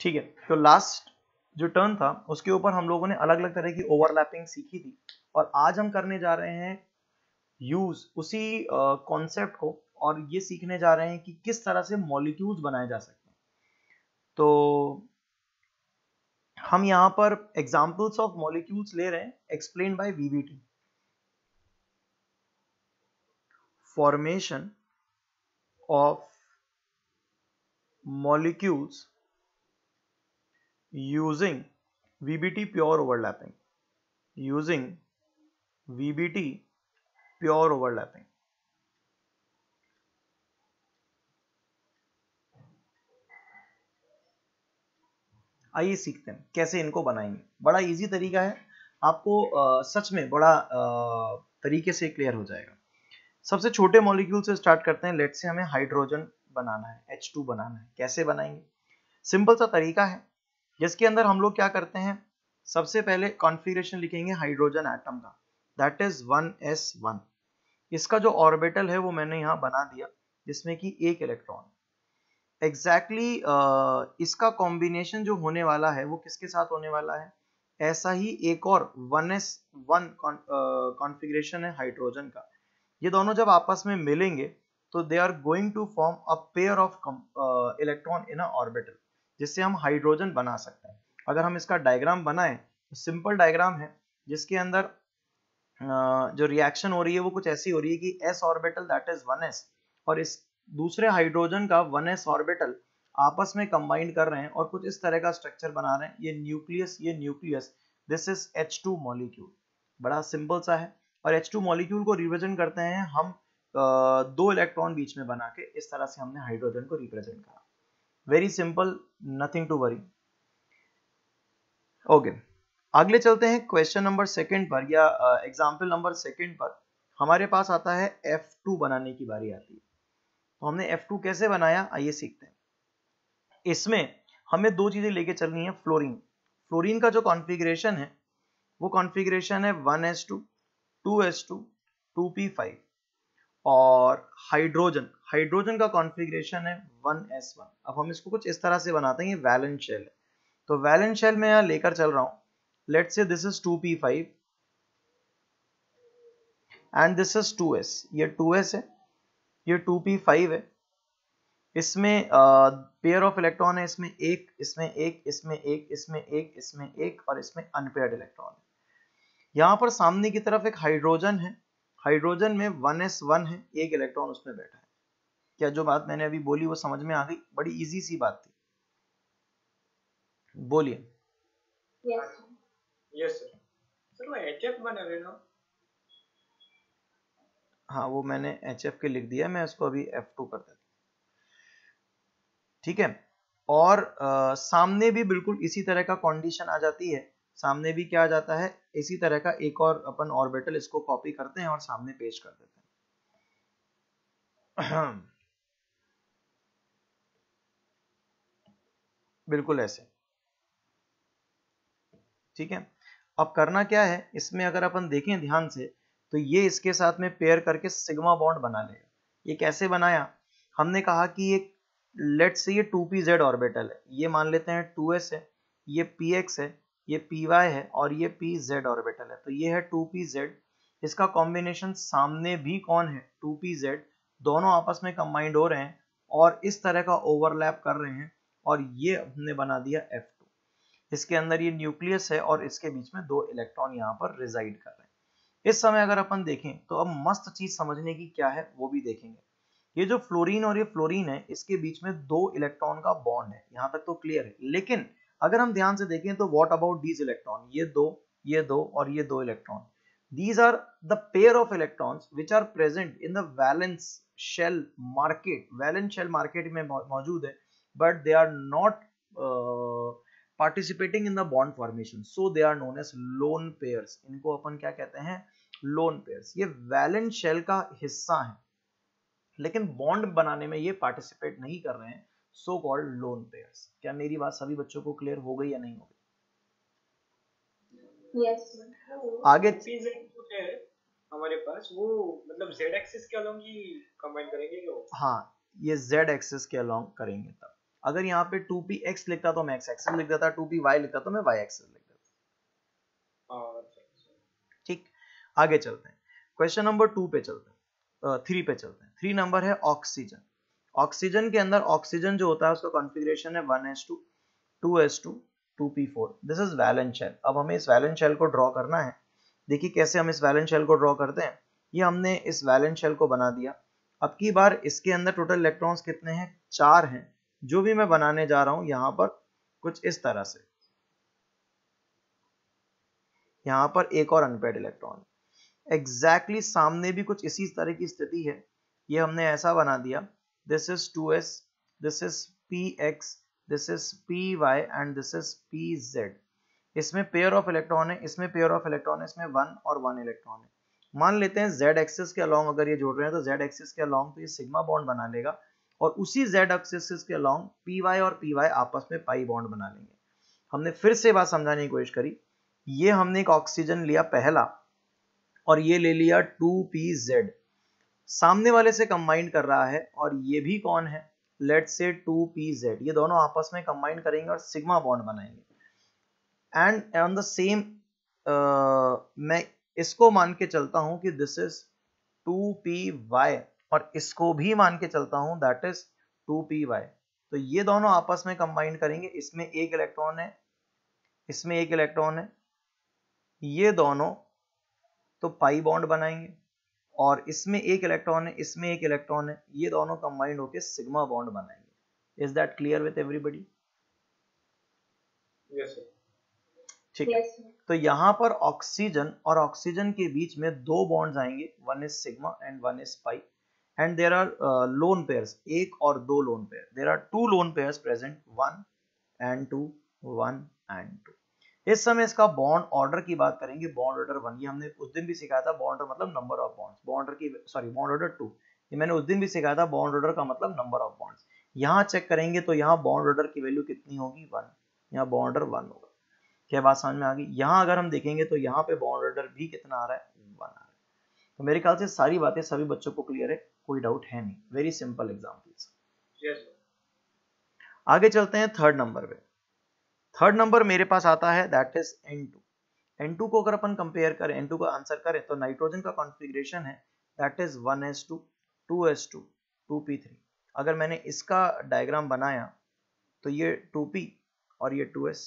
ठीक है तो लास्ट जो टर्न था, उसके ऊपर हम लोगों ने अलग अलग तरह की ओवरलैपिंग सीखी थी और आज हम करने जा रहे हैं यूज़ उसी कॉन्सेप्ट को और ये सीखने जा रहे हैं कि किस तरह से मॉलिक्यूल्स बनाए जा सकते हैं। तो हम यहाँ पर एग्जांपल्स ऑफ़ मॉलिक्यूल्स ले रहे हैं explain by VBT formation of molecules using VBT pure overlapping. Using VBT pure overlapping. आइए सीखते हैं कैसे इनको बनाएँगे। बड़ा इजी तरीका है। आपको आ, सच में बड़ा आ, तरीके से क्लियर हो जाएगा। सबसे छोटे मॉलिक्यूल से स्टार्ट करते हैं। लेट से हमें हाइड्रोजन बनाना है H2 बनाना है। कैसे बनाएँगे? सिंपल सा तरीका है। जिसके अंदर हम लोग क्या करते हैं? सबसे पहले कॉन्फ़िगरेशन लिखेंगे हाइड्रोजन एटम का। That is one s one इसका जो ऑर्बिटल है वो मैंने यहाँ बना दिया जिसमें कि एक इलेक्ट्रॉन एग्जैक्टली exactly, uh, इसका कॉम्बिनेशन जो होने वाला है वो किसके साथ होने वाला है? ऐसा ही एक और वन एस वन कॉन्फ़िगरेशन है हाइड्रोजन का। ये दोनों जब आपस में मिलेंगे तो they are going to form a pair of electron in a orbital जिससे हम हाइड्रोजन बना सकते हैं। अगर हम इसका डायग्राम बनाएँ तो सिंपल डायग्राम है, जिसके अंदर जो रिएक्शन हो रही है, वो कुछ ऐसी हो रही है कि s orbital that is one s और इस दूसरे हाइड्रोजन का वन एस ऑर्बिटल आपस में कंबाइंड कर रहे हैं और कुछ इस तरह का स्ट्रक्चर बना रहे हैं। ये न्यूक्लियस ये nucleus this is H two molecule बड़ा सिंपल सा है, और एच टू मॉलिक्यूल को रिप्रेजेंट करते हैं हम दो इलेक्ट्रॉन बीच में बना के, इस तरह से हमने हाइड्रोजन को रिप्रेजेंट करा। Very simple nothing to worry okay अगले चलते हैं क्वेश्चन नंबर सेकंड पर या एग्जांपल नंबर सेकंड पर। हमारे पास आता है F2 बनाने की बारी आती है। तो हमने F2 कैसे बनाया? आइए सीखते हैं। इसमें हमें दो चीज़ें लेके चलनी है फ्लोरीन फ्लोरीन का जो कॉन्फ़िगरेशन है, वो कॉन्फ़िगरेशन है 1s2 2s2 2p5 और हाइड्रोजन हाइड्रोजन का कॉन्फ़िगरेशन है 1s1 अब हम इसको कुछ इस तरह से बनाते हैं, ये वैलेंट शेल है। तो वैलेंट शेल में यहाँ लेकर चल रहा हूँ। Let's say this is 2p5 and this is 2s ये 2s है, ये 2p5 है। इसमें पेयर ऑफ़ इलेक्ट्रॉन है, इसमें एक इसमें एक इसमें एक इसमें एक इसमें एक और इसमें अनपेयर्ड इलेक्ट्रॉन है। यहाँ पर सामने की तरफ़ एक हाइड्रोजन है। हाइड्रोजन में वन एस वन है, एक इलेक्ट्रॉन उसमें बैठा है। क्या जो बात मैंने अभी बोली वो समझ में आ गई? बड़ी इजी सी बात थी। बोलिए। हाँ वो मैंने एच एफ़ के लिख दिया मैं इसको अभी एफ़ टू कर देता ठीक है? और आ, सामने भी बिल्कुल इसी तरह का कंडीशन आ जाती है। सामने भी क्या आ जाता है? इसी तरह का एक और अपन ऑर्बिटल इसको कॉपी करते हैं और सामने पेश कर देते हैं। बिल्कुल ऐसे। ठीक है? अब करना क्या है? इसमें अगर अपन देखें ध्यान से तो ये इसके साथ में पेयर करके सिग्मा बॉन्ड बना लेगा ये कैसे बनाया? हमने कहा कि एक लेट से ये टू पी जेड ऑर्बिटल है। ये मान लेते हैं टू एस है, ये पी एक्स है, ये पी वाई है और ये पी जेड ऑर्बिटल है। तो ये है टू पी जेड इसका कॉम्बिनेशन सामने भी कौन है? टू पी जेड दोनों आपस में कंबाइंड हो रहे हैं और इस तरह का ओवरलैप कर रहे हैं। और ये हमने बना दिया एफ़ टू इसके अंदर ये न्यूक्लियस है और इसके बीच में दो इलेक्ट्रॉन यहाँ पर रिजाइड कर रहे हैं। इस समय अगर अपन देखें तो अब मस्त चीज़ समझने की क्या है, वो भी देखेंगे। ये जो फ्लोरीन और ये फ्लोरीन है, इसके बीच में दो इलेक्ट्रॉन का बॉन्ड है। यहाँ तक तो क्लियर है। लेकिन अगर हम ध्यान से देखें तो वॉट अबाउट दीज इलेक्ट्रॉन ये दो ये दो और ये दो electron these are the pair of electrons which are present in the valence shell market valence shell market में, मौजूद है। But they are not uh, participating in the bond formation. So they are known as lone pairs. इनको अपन क्या कहते हैं? Lone pairs. ये valence shell का हिस्सा है। लेकिन बॉन्ड बनाने में ये पार्टिसिपेट नहीं कर रहे हैं। सो कॉल्ड लोन पेयर्स क्या मेरी बात सभी बच्चों को क्लियर हो गई या नहीं हो गई? Yes. आगे हमारे पास वो मतलब z एक्सिस के अलोंग ही कंबाइन करेंगे क्या हाँ ये z एक्सिस के अलोंग करेंगे तब। अगर यहाँ पे टू पी एक्स लिखता तो मैं एक्स एक्सेस लिख देता टू पी वाई लिखता तो मैं वाई एक्सेस लिख देता। अच्छा, अच्छा। ठीक? आगे चलते हैं। क्वेश्चन नंबर टू पे चलते हैं। थ्री पे चलते हैं। थ्री नंबर है ऑक्सीजन ऑक्सीजन के अंदर ऑक्सीजन जो होता है उसका कॉन्फ़िगरेशन है one s two two s two two p four this is valence shell अब हमें इस वैलेंट शेल को ड्रॉ करना है। देखिए कैसे हम इस वैलेंट शेल को ड्रॉ करते हैं। ये हमने इस वैलेंट शेल को बना दिया। अब की बार इसके अंदर टोटल इलेक्ट्रॉन्स कितने हैं? चार हैं। जो भी मैं बनाने जा रहा हूँ यहाँ पर कुछ इस तरह से। यहाँ पर एक और अनपेड इलेक्ट्रॉन एग्जैक्टली exactly सामने भी कुछ इसी तरह की स्थिति है। ये हमने ऐसा बना दिया। This is two s this is p x this is p y and this is p z इसमें पेयर ऑफ़ इलेक्ट्रॉन है, इसमें पेयर ऑफ़ इलेक्ट्रॉन है, इसमें वन और वन इलेक्ट्रॉन है। मान लेते हैं z एक्सिस के अलोंग अगर ये जोड़ रहे हैं तो z एक्सिस के अलोंग तो ये सिग्मा बॉन्ड बना लेगा। और उसी z एक्सिस के अलोंग py और py आपस में पाई बॉन्ड बना लेंगे। हमने फिर से बात समझाने की कोशिश करी। ये हमने एक ऑक्सीजन लिया पहला और ये ले लिया 2pz सामने वाले से कंबाइन कर रहा है और ये भी कौन है? Late say two P Z ये दोनों आपस में कंबाइंड करेंगे और सिग्मा बॉन्ड बनाएँगे। एंड ऑन द सेम मैं इसको मान के चलता हूँ कि this is two p y और इसको भी मान के चलता हूँ that is two p y तो ये दोनों आपस में कंबाइन करेंगे। इसमें एक इलेक्ट्रॉन है इसमें एक इलेक्ट्रॉन है। ये दोनों तो पाई बॉन्ड बनाएँगे और इसमें एक इलेक्ट्रॉन है इसमें एक इलेक्ट्रॉन है। ये दोनों कंबाइंड होकर सिग्मा बॉन्ड बनाएँगे। Is that clear with everybody ठीक है। तो यहाँ पर ऑक्सीजन और ऑक्सीजन के बीच में दो बॉन्ड्स आएँगे। One is sigma and one is pi and there are lone pairs एक और दो lone pair there are two lone pairs present one and two one and two इस समय इसका बॉन्ड ऑर्डर की बात करेंगे बॉन्ड ऑर्डर वन ये हमने उस दिन भी सिखाया था बॉन्ड ऑर्डर मतलब नंबर ऑफ़ बॉन्ड्स बॉन्ड की सॉरी बॉन्ड ऑर्डर टू ये मैंने उस दिन भी सिखाया था बॉन्ड ऑर्डर का मतलब नंबर ऑफ़ बॉन्ड्स यहाँ चेक करेंगे तो यहाँ बॉन्ड ऑर्डर की वैल्यू कितनी होगी? वन यहाँ बॉन्ड ऑर्डर वन होगा. क्या बात समझ में आ गई? यहाँ अगर हम देखेंगे तो यहाँ पे बॉन्ड ऑर्डर भी कितना आ रहा है? वन आ रहा है. तो मेरे ख्याल से सारी बातें सभी बच्चों को क्लियर है. कोई डाउट है नहीं। वेरी सिंपल एग्जाम्पल्स आगे चलते हैं थर्ड नंबर पे। थर्ड नंबर मेरे पास आता है दैट इज़ N2 N2 को अगर अपन कंपेयर करें N2 का आंसर करें तो नाइट्रोजन का कॉन्फ़िगरेशन है that is 1s2 2s2 2p3 अगर मैंने इसका डायग्राम बनाया तो ये 2p और ये 2s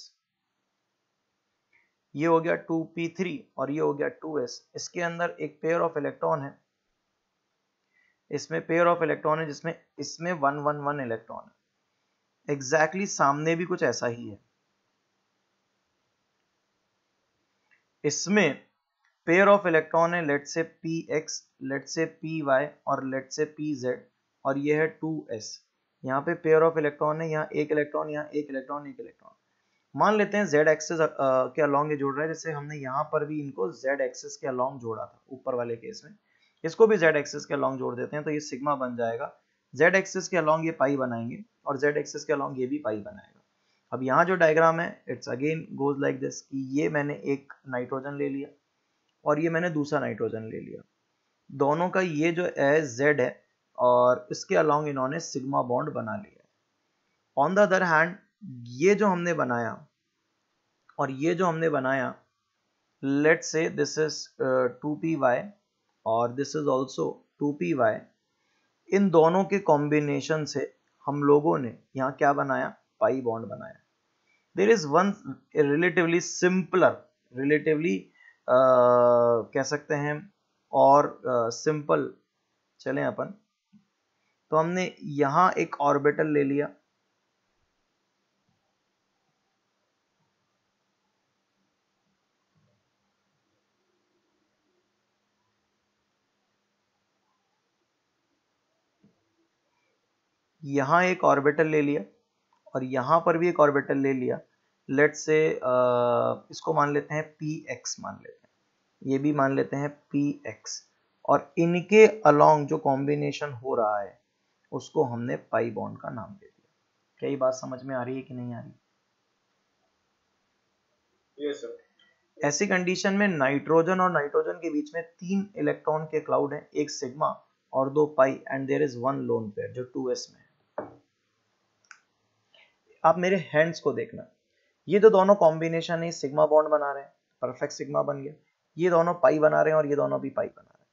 ये हो गया 2p3 और ये हो गया 2s इसके अंदर एक पेयर ऑफ़ इलेक्ट्रॉन है इसमें पेयर ऑफ़ इलेक्ट्रॉन है, जिसमें इसमें वन वन वन इलेक्ट्रॉन है। एग्जैक्टली exactly सामने भी कुछ ऐसा ही है। इसमें पेयर ऑफ़ इलेक्ट्रॉन है let say p x let say p y और लेट से पी जेड और ये है टू एस यहाँ पे पेयर ऑफ़ इलेक्ट्रॉन है, यहाँ एक इलेक्ट्रॉन यहाँ एक इलेक्ट्रॉन एक इलेक्ट्रॉन मान लेते हैं जेड एक्सेस के अलॉन्ग ये जोड़ रहा है, जैसे हमने यहाँ पर भी इनको जेड एक्सेस के अलॉन्ग जोड़ा था, ऊपर वाले केस में। इसको भी z एक्सेस के अलॉन्ग जोड़ देते हैं तो ये सिग्मा बन जाएगा। z एक्सेस के अलॉन्ग ये पाई बनाएँगे, और जेड एक्सिस के अलॉन्ग ये भी पाई बनाएगा। अब यहाँ जो डायग्राम है it's again goes like this कि ये मैंने एक नाइट्रोजन ले लिया, और ये मैंने दूसरा नाइट्रोजन ले लिया। दोनों का ये जो है जेड है, और इसके अलॉन्ग इन्होंने सिग्मा बॉन्ड बना लिया। ऑन द अदर हैंड ये जो हमने बनाया, और ये जो हमने बनाया let say this is two p y और this is also two p y इन दोनों के कॉम्बिनेशन से हम लोगों ने यहाँ क्या बनाया? पाई बॉन्ड बनाया। There is one relatively simpler relatively कह सकते हैं और सिंपल uh, चलें अपन। तो हमने यहाँ एक ऑर्बिटल ले लिया। यहाँ एक ऑर्बिटल ले लिया और यहाँ पर भी एक ऑर्बिटल ले लिया। लेट से इसको मान लेते हैं पी एक्स मान लेते हैं। ये भी मान लेते हैं पी एक्स और इनके अलोंग जो कॉम्बिनेशन हो रहा है उसको हमने पाई बॉन्ड का नाम दे दिया। क्या ये बात समझ में आ रही है कि नहीं आ रही? Yes, sir. ऐसी कंडीशन में नाइट्रोजन और नाइट्रोजन के बीच में तीन इलेक्ट्रॉन के क्लाउड हैं एक सिग्मा और दो pi and there is one lone pair जो टू एस में आप मेरे हैंड्स को देखना। ये तो दोनों कॉम्बिनेशन है सिग्मा बॉन्ड बना रहे हैं। परफेक्ट सिग्मा बन गया। ये दोनों पाई बना रहे हैं और ये दोनों भी पाई बना रहे हैं।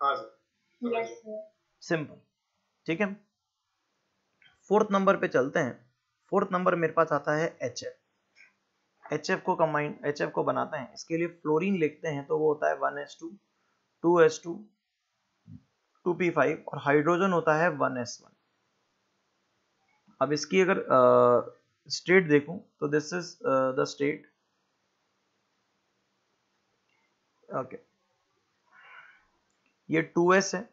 हाँ सिंपल ठीक है? फोर्थ नंबर पे चलते हैं। फोर्थ नंबर मेरे पास आता है एच एफ़ एच एफ़ को कंबाइन एच एफ़ को बनाते हैं। इसके लिए फ्लोरीन लिखते हैं तो वो होता है one s two two s two two p five और हाइड्रोजन होता है वन एस वन अब इसकी अगर स्टेट देखूँ तो this is the state okay ये 2s है,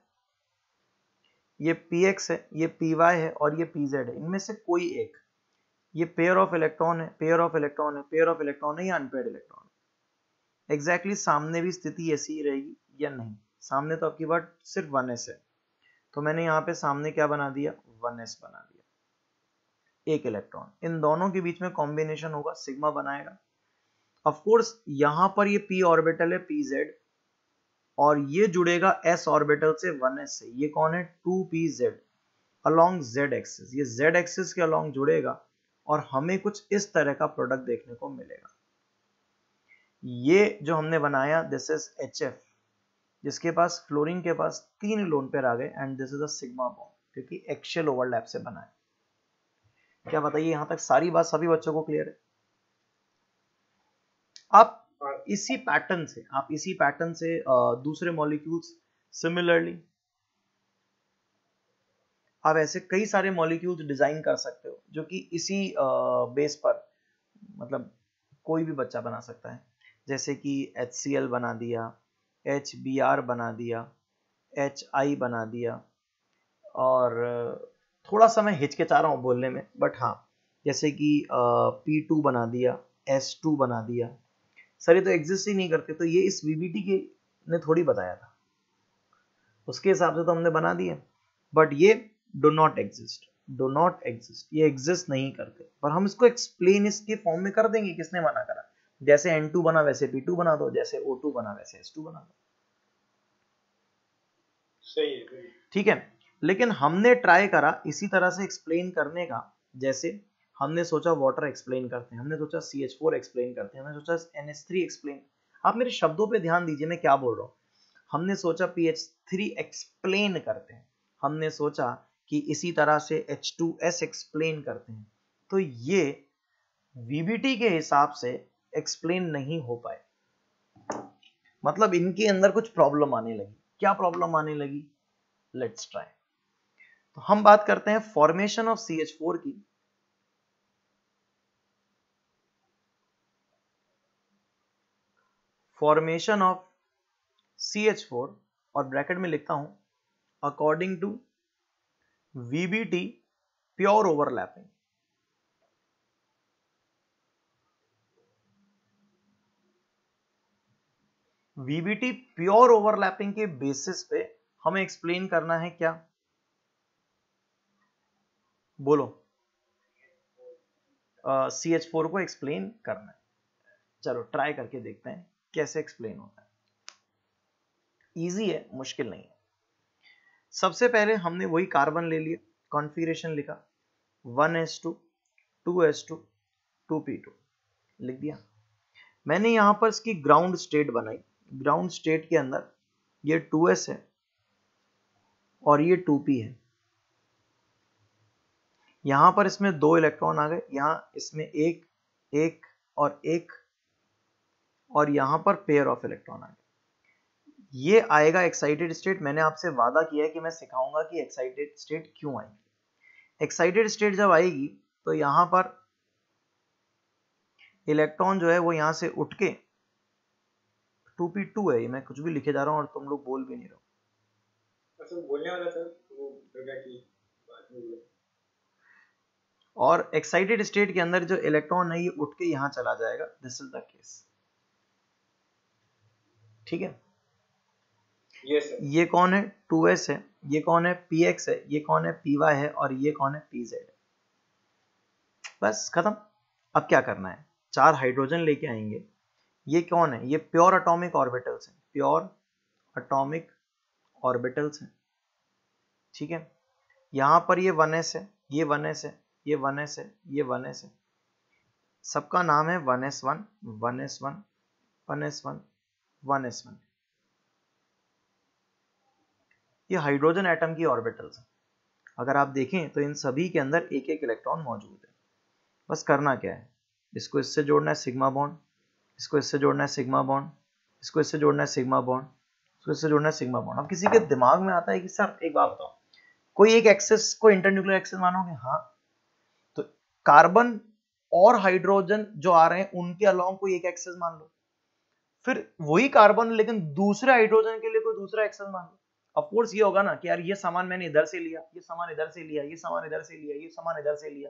ये px है, ये py है और ये pz है। इनमें से कोई एक, ये पेयर ऑफ़ इलेक्ट्रॉन है पेयर ऑफ़ इलेक्ट्रॉन है पेयर ऑफ़ इलेक्ट्रॉन है या अनपेड इलेक्ट्रॉन है। एग्जैक्टली सामने भी स्थिति ऐसी ही रहेगी या नहीं? सामने तो आपकी बात सिर्फ़ वन है। तो मैंने यहाँ पे सामने क्या बना दिया? वन बना दिया। एक इलेक्ट्रॉन। इन दोनों के बीच में कॉम्बिनेशन होगा सिग्मा बनाएगा। ऑफ़ कोर्स यहाँ पर ये p ऑर्बिटल है pz और ये जुड़ेगा s ऑर्बिटल से 1s से। ये कौन है? 2pz अलोंग z एक्सिस ये z एक्सिस के अलोंग जुड़ेगा, और हमें कुछ इस तरह का प्रोडक्ट देखने को मिलेगा। ये जो हमने बनाया दिस इज़ एच एफ़ जिसके पास फ्लोरीन के पास तीन लोन पेयर आ गए and this is a sigma bond क्योंकि एक्शियल ओवरलैप से बना है। क्या बताइए, यहाँ तक सारी बात सभी बच्चों को क्लियर है? आप इसी पैटर्न से, आप इसी पैटर्न से दूसरे मॉलिक्यूल्स सिमिलरली आप ऐसे कई सारे मॉलिक्यूल्स डिज़ाइन कर सकते हो, जो कि इसी बेस पर मतलब कोई भी बच्चा बना सकता है। जैसे कि HCL बना दिया एच बना दिया HI बना दिया, और थोड़ा सा मैं हिचकिचा रहा हूँ बोलने में बट हाँ जैसे कि पी टू बना दिया एस टू बना दिया सर ये तो एग्जिस्ट ही नहीं करते तो ये इस वीबीटी के ने थोड़ी बताया था। उसके हिसाब से तो हमने बना दिए बट ये do not exist do not exist ये एग्जिस्ट नहीं करते। पर हम इसको एक्सप्लेन इसके फॉर्म में कर देंगे किसने मना करा। जैसे N2 बना वैसे P2 बना दो जैसे O2 बना वैसे S2 बना दो। सही है। ठीक है? लेकिन हमने ट्राई करा इसी तरह से एक्सप्लेन करने का, जैसे हमने सोचा वाटर एक्सप्लेन करते हैं, हमने सोचा सी एच फोर एक्सप्लेन करते हैं, हमने सोचा एन एच थ्री एक्सप्लेन आप मेरे शब्दों पे ध्यान दीजिए, मैं क्या बोल रहा हूँ। हमने सोचा पी एच थ्री एक्सप्लेन करते हैं। हमने सोचा कि इसी तरह से एच टू एस एक्सप्लेन करते हैं। तो ये वीबीटी के हिसाब से एक्सप्लेन नहीं हो पाए। मतलब इनके अंदर कुछ प्रॉब्लम आने लगी। क्या प्रॉब्लम आने लगी? लेट्स ट्राई तो हम बात करते हैं formation of C H four की। Formation of C H four और ब्रैकेट में लिखता हूँ according to VBT pure overlapping VBT pure overlapping के बेसिस पे हमें एक्सप्लेन करना है क्या? बोलो। सी एच फोर को एक्सप्लेन करना है। चलो ट्राई करके देखते हैं कैसे एक्सप्लेन होता है। इजी है, मुश्किल नहीं है। सबसे पहले हमने वही कार्बन ले लिया कॉन्फ़िगरेशन लिखा। One s two two s two two p two लिख दिया। मैंने यहाँ पर इसकी ग्राउंड स्टेट बनाई। ग्राउंड स्टेट के अंदर ये 2s है और ये 2p है। यहाँ पर इसमें दो इलेक्ट्रॉन आ गए, यहाँ इसमें एक एक और एक, और यहाँ पर पेयर ऑफ़ इलेक्ट्रॉन आ गए। ये आएगा एक्साइटेड स्टेट मैंने आपसे वादा किया है कि मैं सिखाऊँगा कि एक्साइटेड स्टेट क्यों आएगी। एक्साइटेड स्टेट जब आएगी तो यहाँ पर इलेक्ट्रॉन जो है वो यहाँ से उठ के 2p2 है, ये मैं कुछ भी लिखे जा रहा हूँ और तुम लोग बोल भी नहीं रहे हो। अच्छा बोलने वाला था, वो। और एक्साइटेड स्टेट के अंदर जो इलेक्ट्रॉन है ये उठ के यहाँ चला जाएगा दिस इज़ द केस ठीक है? सर ये कौन है? 2s है। ये कौन है? Px है। ये कौन है? Py है और ये कौन है? Pz है। बस खत्म। अब क्या करना है? चार हाइड्रोजन लेके आएँगे। ये कौन है? ये प्योर अटोमिक ऑर्बिटल्स हैं। प्योर एटॉमिक ऑर्बिटल्स हैं। ठीक है? यहाँ पर ये वन एस है। ये वन एस है। ये वन एस है, ये वन एस है। सबका नाम है one s one one s one one s one one s one. ये हाइड्रोजन एटम की ऑर्बिटल्स हैं। अगर आप देखें तो इन सभी के अंदर एक एक इलेक्ट्रॉन मौजूद है। बस करना क्या है? इसको इससे जोड़ना है सिग्मा बॉन्ड, इसको इससे जोड़ना है सिग्मा बॉन्ड, इसको इससे जोड़ना है सिग्मा बॉन्ड, इसको इससे जोड़ना है सिग्मा बॉन्ड। अब किसी के दिमाग में आता है कि सर, एक बात बताओ, कोई एक एक्सेस को इंटरन्यूक्लियर एक्सेस मानोगे? हाँ कार्बन और हाइड्रोजन जो आ रहे हैं, उनके अलावा कोई एक एक्सेस मान लो। फिर वही कार्बन, लेकिन दूसरे हाइड्रोजन के लिए कोई दूसरा एक्सेस मान लो। ऑफकोर्स ये होगा ना कि यार ये सामान मैंने इधर से लिया, ये सामान इधर से लिया, ये सामान इधर से लिया, ये सामान इधर से लिया।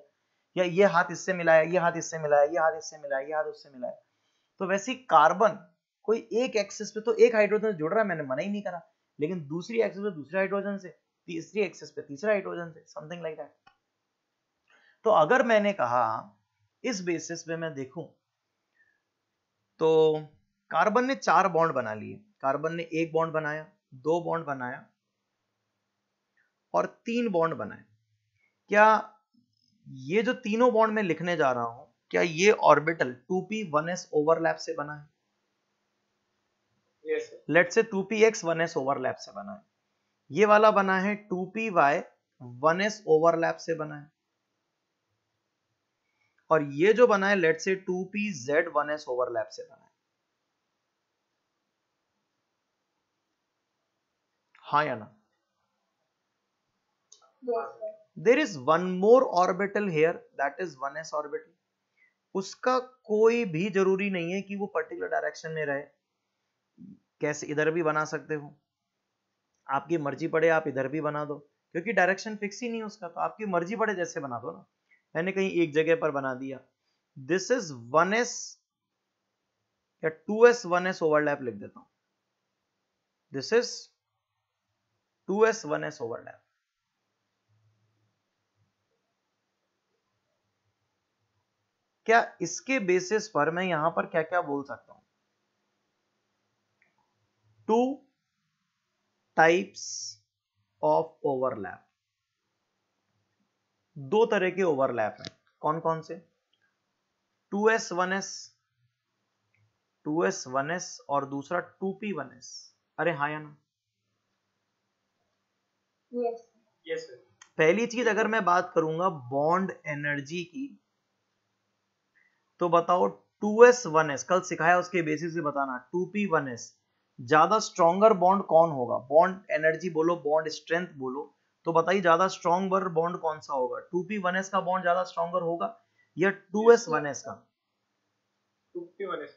या ये हाथ इससे मिलाया, ये हाथ इससे मिलाया, ये हाथ इससे मिलाया, ये हाथ उससे मिलाया। तो वैसे कार्बन कोई एक एक्सेस पे तो एक हाइड्रोजन जुड़ रहा है, मैंने मना ही नहीं करा। लेकिन दूसरी एक्सेस पे दूसरे हाइड्रोजन से, तीसरी एक्सेस पे तीसरा हाइड्रोजन से समथिंग लाइक दैट तो अगर मैंने कहा इस बेसिस पे मैं देखूँ तो कार्बन ने चार बॉन्ड बना लिए। कार्बन ने एक बॉन्ड बनाया दो बॉन्ड बनाया और तीन बॉन्ड बनाए। क्या ये जो तीनों बॉन्ड में लिखने जा रहा हूँ क्या ये ऑर्बिटल 2p1s ओवरलैप से बना है? लेट से 2px 1s ओवरलैप से बना है। ये वाला बना है 2py 1s ओवरलैप से बना है। और ये जो बना है लेट से 2pz 1s ओवरलैप से बना है हाँ या ना? There is one more orbital here that is one s orbital उसका कोई भी ज़रूरी नहीं है कि वो पर्टिकुलर डायरेक्शन में रहे। कैसे, इधर भी बना सकते हो। आपकी मर्ज़ी पड़े, आप इधर भी बना दो। क्योंकि डायरेक्शन फिक्स ही नहीं है उसका तो आपकी मर्ज़ी पड़े जैसे बना दो ना। मैंने कहीं एक जगह पर बना दिया। दिस इज़ वन एस या two s one s overlap लिख देता हूँ। This is two s one s overlap क्या इसके बेसिस पर मैं यहाँ पर क्या क्या बोल सकता हूँ? टू टाइप्स ऑफ़ ओवरलैप दो तरह के ओवरलैप हैं। कौन कौन से? Two s one s two s one s और दूसरा टू पी वन एस। अरे हाँ या ना? Yes, yes, पहली चीज़ अगर मैं बात करूँगा बॉन्ड एनर्जी की तो बताओ 2s1s कल सिखाया उसके बेसिस से बताना 2p1s ज़्यादा स्ट्रॉन्गर बॉन्ड कौन होगा? बॉन्ड एनर्जी बोलो बॉन्ड स्ट्रेंथ बोलो। तो बताइए ज़्यादा स्ट्रॉन्गर बॉन्ड कौन सा होगा? 2p1s का बॉन्ड ज़्यादा स्ट्रॉन्गर होगा या 2s1s का? 2p1s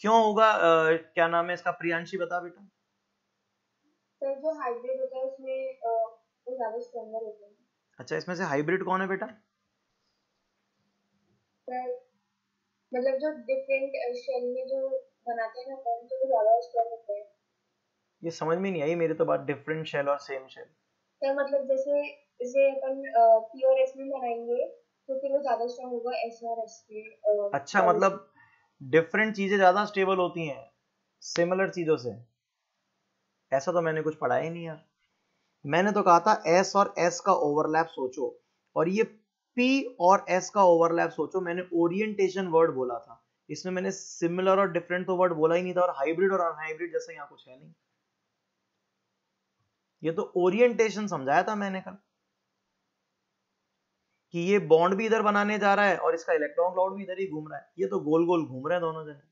क्यों होगा? आ, क्या नाम है इसका? प्रियांशी बता बेटा। सर जो हाइब्रिड होता है उसमें वो ज़्यादा स्ट्रॉन्गर होते हैं। अच्छा इसमें से हाइब्रिड कौन है बेटा? सर मतलब जो डिफरेंट शेल में जो बनाते हैं ना अपन तो ज़्यादा स्ट्रॉन्ग होते हैं। ये समझ में नहीं आई मेरी तो बात डिफरेंट शेल और सेम शेल सर मतलब जैसे जैसे अपन प्योर एस में बनाएँगे तो फिर वो ज़्यादा स्ट्रॉन्ग होगा एस और एस के अच्छा मतलब डिफरेंट चीज़ें ज़्यादा स्टेबल होती हैं सिमिलर चीज़ों से? ऐसा तो मैंने कुछ पढ़ा ही नहीं यार। मैंने तो कहा था एस और एस का ओवरलैप सोचो और ये पी और एस का ओवरलैप सोचो मैंने ओरिएंटेशन वर्ड बोला था। इसमें मैंने सिमिलर और डिफरेंट तो वर्ड बोला ही नहीं था और हाइब्रिड और अनहाइब्रिड जैसा यहाँ कुछ है नहीं। ये तो ओरिएंटेशन समझाया था मैंने कल। कि ये बॉन्ड भी इधर बनाने जा रहा है और इसका इलेक्ट्रॉन क्लाउड भी इधर ही घूम रहा है। ये तो गोल गोल घूम रहे हैं दोनों जने।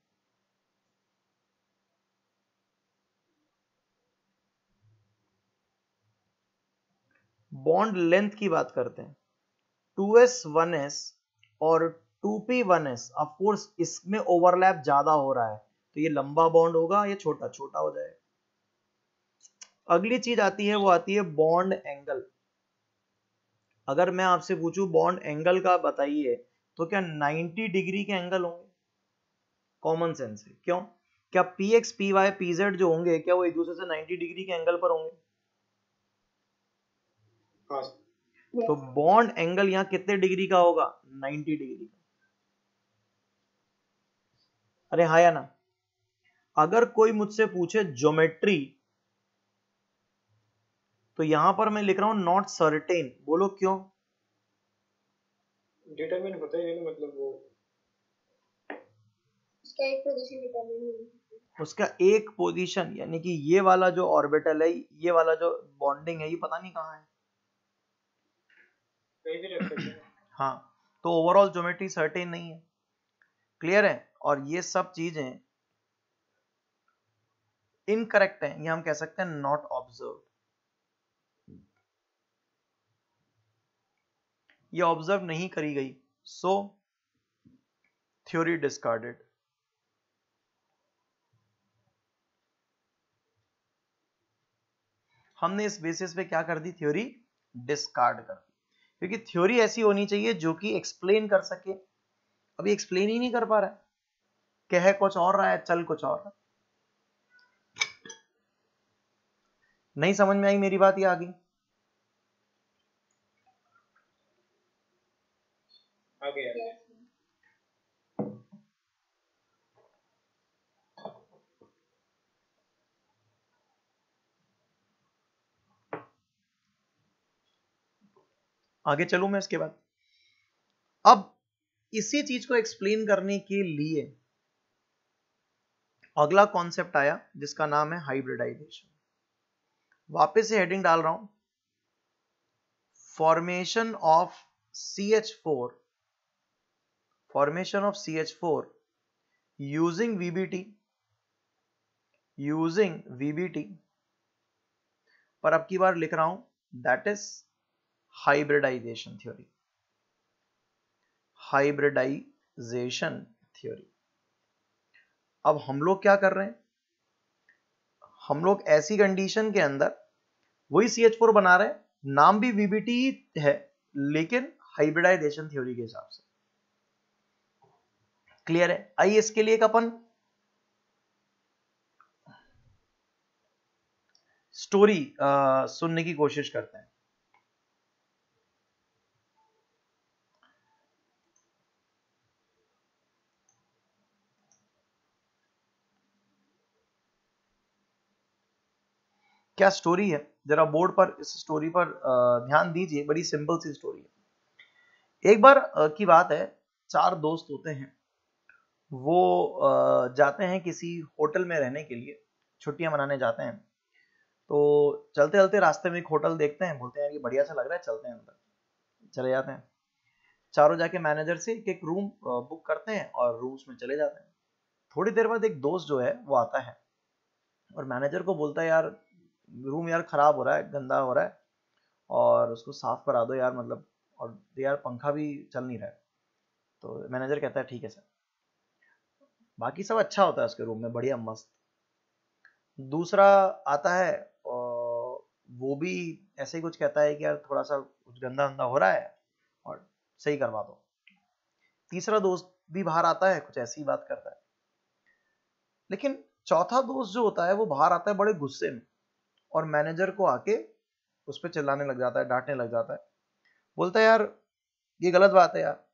बॉन्ड लेंथ की बात करते हैं। 2s 1s और 2p 1s ऑफ़ कोर्स इसमें ओवरलैप ज़्यादा हो रहा है। तो ये लंबा बॉन्ड होगा, या छोटा छोटा हो जाएगा। अगली चीज़ आती है वो आती है बॉन्ड एंगल अगर मैं आपसे पूछूँ बॉन्ड एंगल का बताइए तो क्या 90 डिग्री के एंगल होंगे? कॉमन सेंस है. क्यों? क्या p x p y p z जो होंगे क्या वो एक दूसरे से 90 डिग्री के एंगल पर होंगे? तो बॉन्ड एंगल यहाँ कितने डिग्री का होगा? 90 डिग्री का. अरे हाँ या ना? अगर कोई मुझसे पूछे ज्योमेट्री तो यहाँ पर मैं लिख रहा हूँ नॉट सर्टेन बोलो क्यों? डिटरमिन होता ही नहीं मतलब वो उसका एक पोजीशन डिटरमिन है उसका एक पोजीशन यानी कि ये वाला जो ऑर्बिटल है ये वाला जो बॉन्डिंग है ये पता नहीं कहाँ है। कहीं भी रख सकते हैं। हाँ तो ओवरऑल ज्योमेट्री सर्टेन नहीं है। क्लियर है? और ये सब चीज़ें इनकरेक्ट है ये हम कह सकते हैं नॉट ऑब्ज़र्व ये ऑब्ज़र्व नहीं करी गई। सो थ्योरी डिस्कार्डेड हमने इस बेसिस पे क्या कर दी? थ्योरी डिस्कार्ड कर दी। क्योंकि थ्योरी ऐसी होनी चाहिए जो कि एक्सप्लेन कर सके। अभी एक्सप्लेन ही नहीं कर पा रहा है। कह कुछ और रहा है, चल कुछ और रहा है। नहीं समझ में आई मेरी बात, ये आ गई Yes. आगे चलूँ मैं इसके बाद? अब इसी चीज़ को एक्सप्लेन करने के लिए अगला कॉन्सेप्ट आया, जिसका नाम है हाइब्रिडाइजेशन वापस से हेडिंग डाल रहा हूँ. Formation of C H four C H four using VBT using VBT पर अब की बार लिख रहा हूँ that is hybridisation theory hybridisation theory अब हम लोग क्या कर रहे हैं? हम लोग ऐसी कंडीशन के अंदर वही सी एच फोर बना रहे हैं, नाम भी वीबीटी है लेकिन हाइब्रिडाइजेशन थ्योरी के हिसाब से। क्लियर है? आइए इसके लिए एक अपन स्टोरी सुनने की कोशिश करते हैं। क्या स्टोरी है? जरा बोर्ड पर, इस स्टोरी पर ध्यान दीजिए, बड़ी सिंपल सी स्टोरी है। एक बार की बात है, चार दोस्त होते हैं। वो जाते हैं किसी होटल में रहने के लिए, छुट्टियाँ मनाने जाते हैं। तो चलते चलते रास्ते में एक होटल देखते हैं, बोलते हैं ये बढ़िया सा लग रहा है, चलते हैं अंदर। चले जाते हैं। चारों जाके मैनेजर से एक एक रूम बुक करते हैं और रूम्स में चले जाते हैं। थोड़ी देर बाद एक दोस्त जो है, वो आता है और मैनेजर को बोलता है, यार, रूम यार खराब हो रहा है, गंदा हो रहा है। और उसको, साफ़ करा दो यार मतलब और यार, पंखा भी चल नहीं रहा है। तो मैनेजर कहता है, ठीक है सर। बाकी सब अच्छा होता है उसके रूम में, बढ़िया, मस्त। दूसरा आता है वो भी ऐसे ही कुछ कहता है कि यार थोड़ा सा कुछ गंदा गंदा हो रहा है और सही करवा दो। तीसरा दोस्त भी बाहर आता है, कुछ ऐसी बात करता है। लेकिन चौथा दोस्त जो होता है, वो बाहर आता है बड़े गुस्से में और मैनेजर को आके उस पर चिल्लाने लग जाता है, डांटने लग जाता है। बोलता है, यार, ये गलत बात है यार।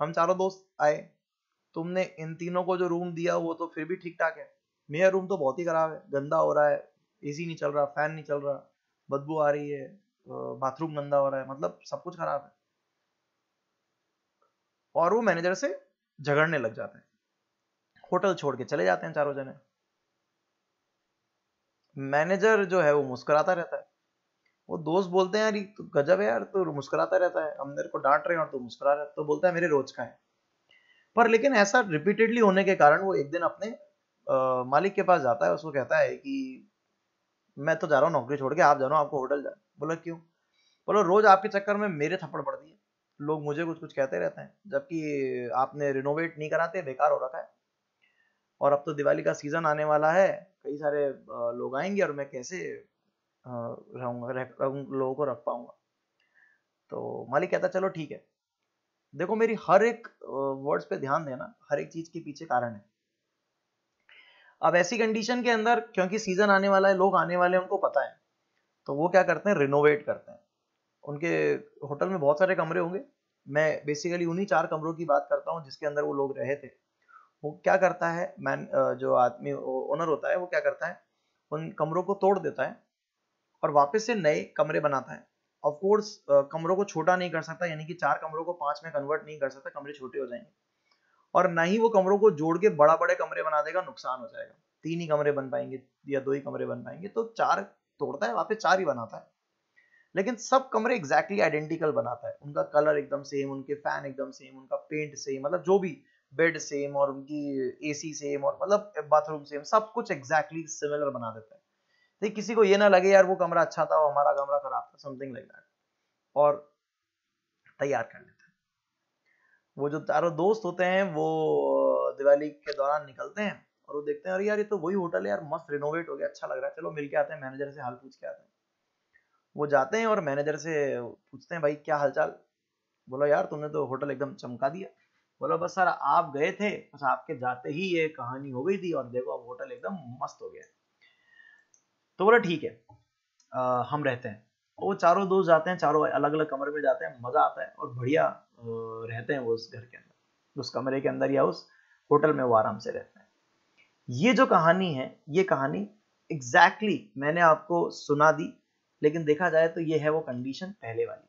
हम चारों दोस्त आए तुमने इन तीनों को जो रूम दिया वो तो फिर भी ठीक ठाक है। मेरा रूम तो बहुत ही खराब है, गंदा हो रहा है एसी नहीं चल रहा फ़ैन नहीं चल रहा, बदबू आ रही है बाथरूम गंदा हो रहा है मतलब सब कुछ खराब है। और वो मैनेजर से झगड़ने लग जाते हैं। होटल छोड़ के चले जाते हैं चारों जने। मैनेजर जो है वो मुस्कुराता रहता है। वो दोस्त बोलते हैं यार तो गजब है यार तो मुस्कुराता रहता है। हम मेरे को डांट रहे हैं और तू तो मुस्कुरा रहा है। तो बोलता है, मेरे रोज का है। पर लेकिन ऐसा रिपीटेडली होने के कारण वो एक दिन अपने अ, मालिक के पास जाता है उसको कहता है कि मैं तो जा रहा हूँ नौकरी छोड़ के आप जानो आपको होटल जा बोला क्यों? बोलो रोज आपके चक्कर में मेरे थप्पड़ पड़ है। लोग मुझे कुछ कुछ कहते रहते हैं जबकि आपने रिनोवेट नहीं कराते बेकार हो रखा है। और अब तो दिवाली का सीज़न आने वाला है कई सारे लोग आएँगे और मैं कैसे रहूँगा रह, रहूं- लोगों को रख पाऊँगा? तो मालिक कहता चलो ठीक है। देखो मेरी हर एक वर्ड्स पे ध्यान देना, हर एक चीज़ के पीछे कारण है। अब ऐसी कंडीशन के अंदर, क्योंकि सीज़न आने वाला है, लोग आने वाले हैं, उनको पता है तो वो क्या करते हैं रिनोवेट करते हैं। उनके होटल में बहुत सारे कमरे होंगे। मैं बेसिकली उन्हीं चार कमरों की बात करता हूँ, जिसके अंदर वो लोग रहे थे। वो क्या करता है मैन जो आदमी ओनर होता है, वो क्या करता है, उन कमरों को तोड़ देता है और वापस से नए कमरे बनाता है। ऑफ़ कोर्स कमरों को छोटा नहीं कर सकता, यानी कि चार कमरों को पाँच में कन्वर्ट नहीं कर सकता, कमरे छोटे हो जाएँगे। और ना ही वो कमरों को जोड़ के बड़ा बड़े कमरे बना देगा, नुकसान हो जाएगा। तीन ही कमरे बन पाएँगे या दो ही कमरे बन पाएँगे तो चार तोड़ता है वहाँ वापस चार ही बनाता है। लेकिन सब कमरे एग्जैक्टली आइडेंटिकल बनाता है। उनका कलर एकदम सेम उनके फ़ैन एकदम सेम उनका पेंट सेम मतलब जो भी बेड सेम और उनकी एसी सेम और मतलब बाथरूम सेम सब कुछ एग्जैक्टली सिमिलर बना देता है। तो किसी को ये ना लगे, यार, वो कमरा अच्छा था और हमारा कमरा खराब था समथिंग लाइक दैट और तैयार कर लेते हैं। वो जो चारों दोस्त होते हैं, वो दिवाली के दौरान निकलते हैं और वो देखते हैं, अरे यार, ये तो वही होटल है यार, मस्त रिनोवेट हो गया अच्छा लग रहा है। चलो मिल के आते हैं मैनेजर से हाल पूछ के आते हैं। वो जाते हैं और मैनेजर से पूछते हैं, भाई, क्या हालचाल? बोलो, यार, तुमने तो होटल एकदम चमका दिया। बोलो, बस सर, आप गए थे, बस आपके जाते ही ये कहानी हो गई थी और देखो, अब होटल एकदम मस्त हो गया तो बोला ठीक है आ, हम रहते हैं। वो चारों दोस्त जाते हैं चारों अलग अलग कमरे में जाते हैं मज़ा आता है और बढ़िया रहते हैं वो उस घर के अंदर उस कमरे के अंदर या उस होटल में वो आराम से रहते हैं। ये जो कहानी है ये कहानी एग्जैक्टली exactly मैंने आपको सुना दी लेकिन देखा जाए तो ये है वो कंडीशन पहले वाली।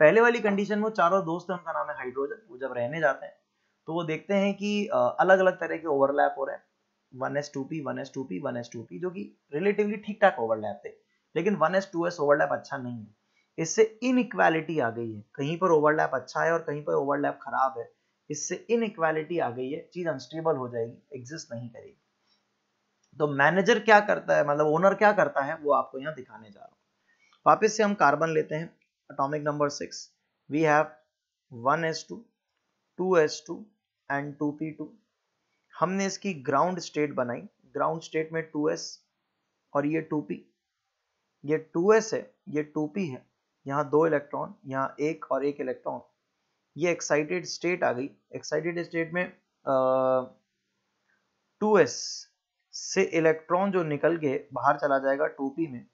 पहले वाली कंडीशन में चारों दोस्त हैं उनका नाम है हाइड्रोजन वो जब रहने जाते हैं तो वो देखते हैं कि अलग अलग तरह के ओवरलैप हो रहे हैं। One s two p one s two p one s two p जो कि रिलेटिवली ठीक ठाक ओवरलैप थे। लेकिन one s two s overlap अच्छा नहीं है। इससे इनइक्वालिटी आ गई है। कहीं पर ओवरलैप अच्छा है और कहीं पर ओवरलैप खराब है। इससे इनइक्वालिटी आ गई है। चीज़ अनस्टेबल हो जाएगी एग्जिस्ट नहीं करेगी। तो मैनेजर क्या करता है? मतलब ओनर क्या करता है? वो आपको यहाँ दिखाने जा रहा हूँ। वापिस से हम कार्बन लेते हैं, atomic number 6 we have 1s2 2s2 and 2p2 हमने इसकी ग्राउंड स्टेट बनाई। ग्राउंड स्टेट में 2s और ये 2p ये 2s है ये 2p है। यहाँ दो इलेक्ट्रॉन यहाँ एक और एक इलेक्ट्रॉन ये एक्साइटेड स्टेट आ गई। एक्साइटेड स्टेट में टू एस से इलेक्ट्रॉन जो निकल के बाहर चला जाएगा 2p में।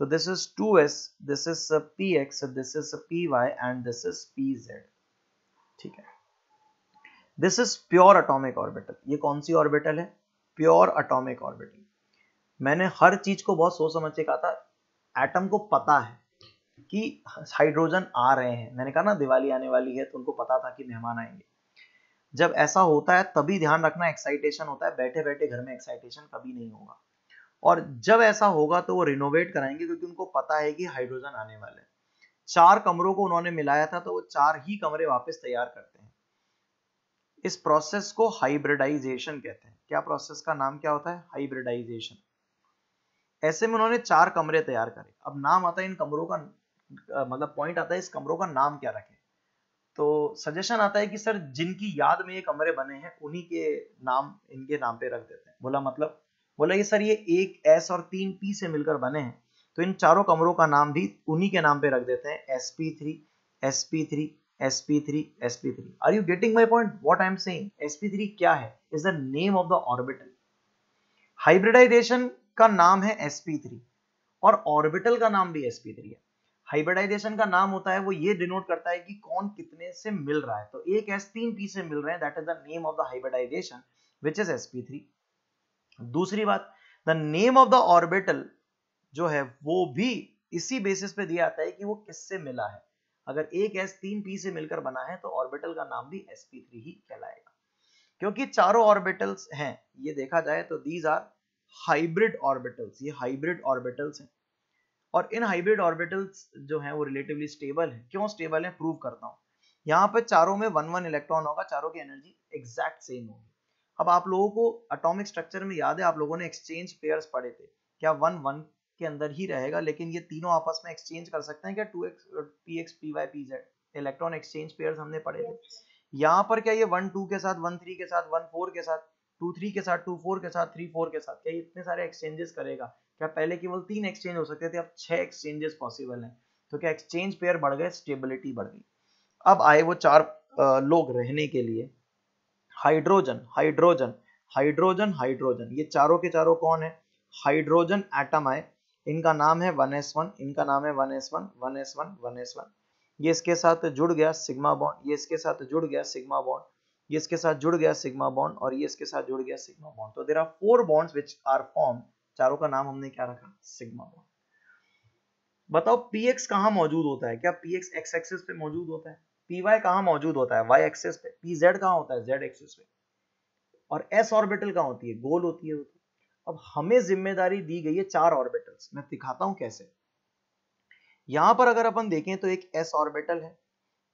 So this is 2s, this is a px, this is a py and this is pz. ठीक है। This is pure atomic orbital ये कौन सी ऑर्बिटल है? प्योर अटोमिक ऑर्बिटल मैंने हर चीज़ को बहुत सोच समझ के कहा था एटम को पता है कि हाइड्रोजन आ रहे हैं। मैंने कहा ना, दिवाली आने वाली है तो उनको पता था कि मेहमान आएँगे। जब ऐसा होता है, तभी ध्यान रखना एक्साइटेशन होता है। बैठे बैठे घर में एक्साइटेशन कभी नहीं होगा। और जब ऐसा होगा तो वो रिनोवेट कराएँगे, क्योंकि उनको पता है कि हाइड्रोजन आने वाले चार कमरों को उन्होंने मिलाया था तो वो चार ही कमरे वापस तैयार करते हैं। इस प्रोसेस को हाइब्रिडाइजेशन कहते हैं। क्या प्रोसेस का नाम क्या होता है? हाइब्रिडाइजेशन ऐसे में उन्होंने चार कमरे तैयार करे। अब नाम आता है इन कमरों का मतलब पॉइंट आता है इस कमरों का नाम क्या रखें। तो सजेशन आता है कि सर, जिनकी याद में ये कमरे बने हैं, उन्हीं के नाम, इनके नाम पे रख देते हैं। बोला मतलब? बोला ये सर, ये एक एस और तीन पी से मिलकर बने हैं। तो इन चारों कमरों का नाम भी उन्हीं के नाम पे रख देते हैं। S P three S P three S P three S P three are you getting my point what I am saying S P three क्या है? Is the name of the orbital hybridization का नाम है S और orbital का नाम भी S है. हाइब्रिडाइजेशन का नाम होता है, वो ये डिनोट करता है कि कौन कितने से मिल रहा है. तो एक एस तीन पी से मिल रहे हैं that is the name of the hybridization which is S three दूसरी बात the name of the orbital जो है, वो भी इसी बेसिस पे दिया आता है कि वो किससे मिला है. अगर एक एस तीन पी से मिलकर बना है तो ऑर्बिटल का नाम भी एस पी थ्री ही कहलाएगा। क्योंकि चारों ऑर्बिटल्स हैं, ये देखा जाए तो दीज आर हाइब्रिड ऑर्बिटल्स ये हाइब्रिड ऑर्बिटल्स हैं। और इन हाइब्रिड ऑर्बिटल्स जो हैं, वो रिलेटिवली स्टेबल है। क्यों स्टेबल है? प्रूव करता हूँ। यहाँ पर चारों में वन वन इलेक्ट्रॉन होगा, चारों की एनर्जी एग्जैक्ट सेम होगी। अब आप लोगों को अटोमिक स्ट्रक्चर में याद है, आप लोगों ने एक्सचेंज पेयर्स पढ़े थे। क्या वन वन के अंदर ही रहेगा लेकिन ये तीनों आपस में एक्सचेंज कर सकते हैं क्या two X P X P Y P Z electron exchange pairs हमने पढ़े थे। यहाँ पर क्या ये वन टू के साथ वन थ्री के साथ वन फोर के साथ टू थ्री के साथ टू फोर के साथ थ्री फोर के साथ क्या ये इतने सारे एक्सचेंजेस करेगा? क्या पहले केवल तीन एक्सचेंज हो सकते थे अब छह एक्सचेंजेस पॉसिबल हैं। तो क्या एक्सचेंज पेयर बढ़ गए स्टेबिलिटी बढ़ गई। अब आए वो चार लोग रहने के लिए। हाइड्रोजन हाइड्रोजन हाइड्रोजन हाइड्रोजन ये चारों के चारों कौन है? हाइड्रोजन एटम आए। इनका नाम है वन एस वन, इनका नाम है one S one one S one one S one. ये इसके साथ जुड़ गया सिग्मा बॉन्ड, ये इसके साथ जुड़ गया सिग्मा बॉन्ड, ये इसके साथ जुड़ गया सिग्मा बॉन्ड, और ये इसके साथ जुड़ गया सिग्मा बॉन्ड। तो there are four bonds which are form चारों का नाम हमने क्या रखा? Sigma bond. बताओ पी एक्स कहाँ मौजूद होता है? क्या पी एक्स एक्स एक्सिस पे मौजूद होता है? पी वाई कहाँ मौजूद होता है? वाई एक्सिस पे। पी जेड कहाँ होता है? जेड एक्सिस पे। और एस ऑर्बिटल कहाँ होती है? गोल होती है अब हमें ज़िम्मेदारी दी गई है चार ऑर्बिटल्स। मैं दिखाता हूँ कैसे। यहाँ पर अगर अपन देखें तो एक एस ऑर्बिटल है,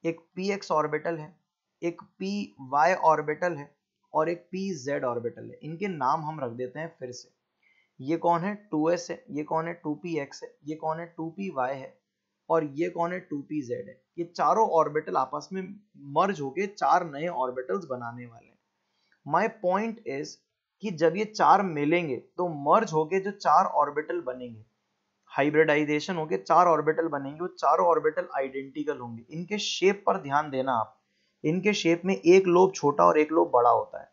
एक पी एक्स ऑर्बिटल है, एक पी वाई ऑर्बिटल है और एक पी जेड ऑर्बिटल है। इनके नाम हम रख देते हैं फिर से। ये कौन है? टू एस है, ये कौन है? टू पी एक्स है, ये कौन है? टू पी वाई है और ये कौन है? टू पी जेड है। ये चारों ऑर्बिटल आपस में मर्ज होके चार नए ऑर्बिटल्स बनाने वाले हैं। माई पॉइंट इज़ कि जब ये चार मिलेंगे तो मर्ज होके जो चार ऑर्बिटल बनेंगे हाइब्रिडाइजेशन होके चार ऑर्बिटल बनेंगे, वो चारों ऑर्बिटल आइडेंटिकल होंगे। इनके शेप पर ध्यान देना आप। इनके शेप में एक लोब छोटा और एक लोब बड़ा होता है।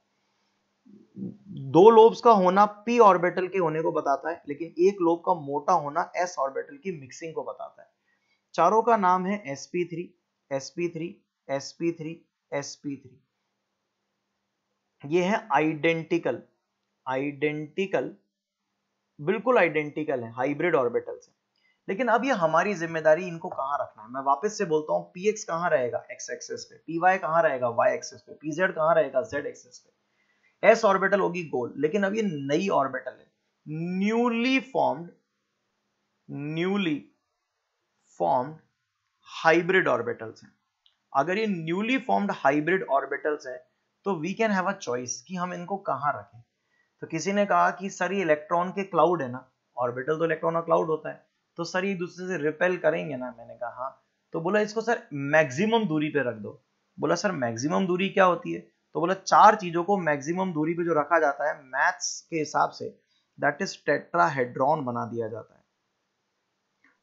दो लोब्स का होना पी ऑर्बिटल के होने को बताता है, लेकिन एक लोब का मोटा होना एस ऑर्बिटल की मिक्सिंग को बताता है। चारों का नाम है sp3 sp3 sp3 sp3 ये है आइडेंटिकल आइडेंटिकल बिल्कुल आइडेंटिकल है हाइब्रिड ऑर्बिटल है। लेकिन अब ये हमारी ज़िम्मेदारी इनको कहाँ रखना है? मैं वापस से बोलता हूँ पी एक्स कहाँ रहेगा? एक्स एक्सेस पे। पी वाई कहाँ रहेगा? वाई एक्सेस पे। पी जेड कहाँ रहेगा? जेड एक्सेस पे। एस ऑर्बिटल होगी गोल, लेकिन अब ये नई ऑर्बिटल है। Newly formed newly formed hybrid orbitals हैं। अगर ये न्यूली फॉर्म्ड हाइब्रिड ऑर्बिटल्स हैं तो we can have a choice कि हम इनको कहाँ रखें। तो किसी ने कहा कि सर, ये इलेक्ट्रॉन के क्लाउड है ना ऑर्बिटल तो इलेक्ट्रॉन का क्लाउड होता है। तो सर, ये दूसरे से रिपेल करेंगे ना, मैंने कहा हाँ। तो बोला, इसको सर मैक्सिमम दूरी पे रख दो। बोला, सर मैक्सिमम दूरी क्या होती है? तो बोला, चार चीज़ों को मैक्सिमम दूरी पे जो रखा जाता है मैथ्स के हिसाब से दैट इज़ टेट्राहेड्रॉन बना दिया जाता है।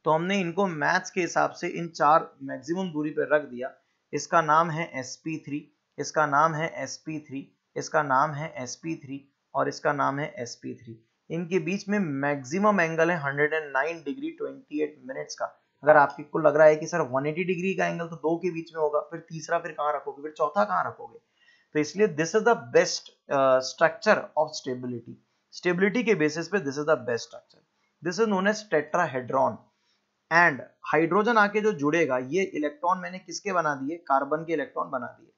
तो हमने इनको मैथ्स के हिसाब से इन चार मैक्सिमम दूरी पे रख दिया। इसका नाम है sp3 इसका नाम है sp3 इसका नाम है sp3 और इसका नाम है sp3 इनके बीच में मैक्सिमम एंगल है 109 डिग्री 28 मिनट्स का। अगर आपको लग रहा है कि सर 180 डिग्री का एंगल तो दो के बीच में होगा, फिर तीसरा फिर कहाँ रखोगे? फिर चौथा कहाँ रखोगे? तो इसलिए this is the best structure of stability stability के बेसिस पे this is the best structure this is known as tetrahedron and hydrogen आके जो जुड़ेगा, ये इलेक्ट्रॉन मैंने किसके बना दिए? कार्बन के इलेक्ट्रॉन बना दिए।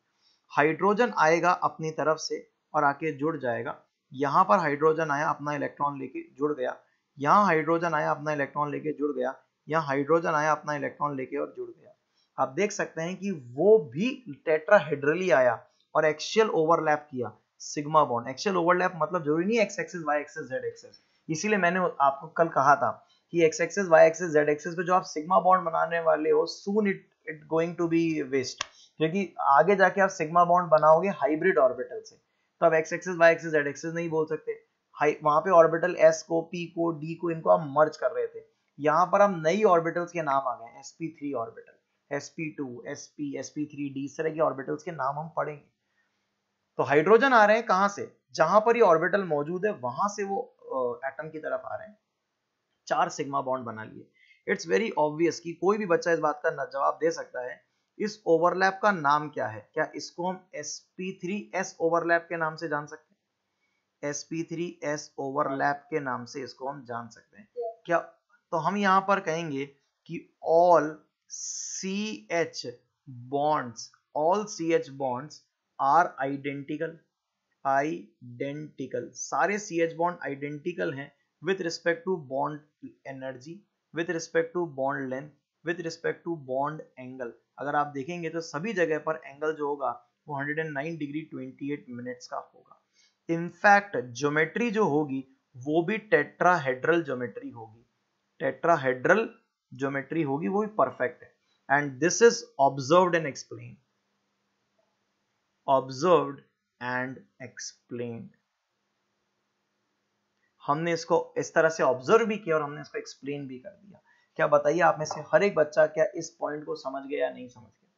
हाइड्रोजन आएगा अपनी तरफ़ से और आके जुड़ जाएगा। यहाँ पर हाइड्रोजन आया, अपना इलेक्ट्रॉन लेके जुड़ गया। यहाँ हाइड्रोजन आया, अपना इलेक्ट्रॉन लेके जुड़ गया। यहाँ हाइड्रोजन आया, अपना इलेक्ट्रॉन लेके और जुड़ गया। आप देख सकते हैं कि वो भी टेट्राहेड्रली आया और एक्शियल ओवरलैप किया सिग्मा बॉन्ड एक्शियल ओवरलैप मतलब ज़रूरी नहीं X axis Y axis Z axis इसीलिए मैंने आपको कल कहा था कि X axis Y axis Z axis पे जो आप सिग्मा बॉन्ड बनाने वाले हो soon it it going to be waste क्योंकि आगे जाके आप सिग्मा बॉन्ड बनाओगे हाइब्रिड ऑर्बिटल से। तो आप X axis Y axis Z axis नहीं बोल सकते। हाई, वहाँ पे ऑर्बिटल एस को पी को डी को, इनको हम मर्ज कर रहे थे। यहाँ पर हम नई ऑर्बिटल्स के नाम आ गए S P three orbital S P two S P S P three D इस तरह के ऑर्बिटल्स के नाम हम पढ़ेंगे। तो हाइड्रोजन आ रहे हैं कहाँ से? जहाँ पर ये ऑर्बिटल मौजूद है, वहाँ से वो एटम की तरफ़ आ रहे हैं। चार सिग्मा बॉन्ड बना लिए। इट्स वेरी ऑब्वियस कि कोई भी बच्चा इस बात का जवाब दे सकता है इस ओवरलैप का नाम क्या है? क्या इसको हम sp3s ओवरलैप के नाम से जान सकते हैं? Sp3s ओवरलैप के नाम से इसको हम जान सकते हैं। क्या तो हम यहाँ पर कहेंगे कि all C H bonds all C H bonds are identical identical सारे सी एच बॉन्ड आइडेंटिकल हैं with respect to bond energy with respect to bond length with respect to bond angle अगर आप देखेंगे तो सभी जगह पर एंगल जो होगा, वो 109 डिग्री 28 मिनट्स का होगा। इनफैक्ट ज्योमेट्री जो होगी, वो भी टेट्राहेड्रल ज्योमेट्री होगी। टेट्राहेड्रल ज्योमेट्री होगी, वो भी परफेक्ट है। And this is observed and explain observed and explain हमने इसको इस तरह से ऑब्ज़र्व भी किया और हमने इसको एक्सप्लेन भी कर दिया। क्या बताइए आप में से हर एक बच्चा क्या इस पॉइंट को समझ गया या नहीं समझ गया?